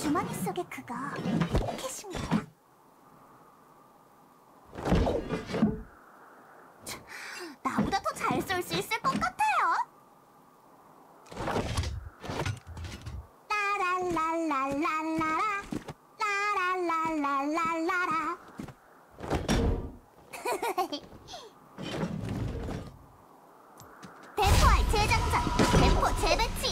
주머니 속에 그거 캐시미어야? 참, 나보다 더 잘 쏠 수 있을 것 같아요. 라랄랄랄랄라라 라랄랄랄랄라라 대포알 재장전 대포 재배치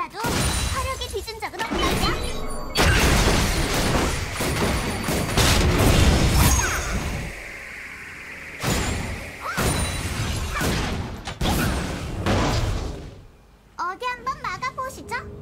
몰라도 화력이 뒤진 적은 없나요? 어? 어디 한번 막아보시죠.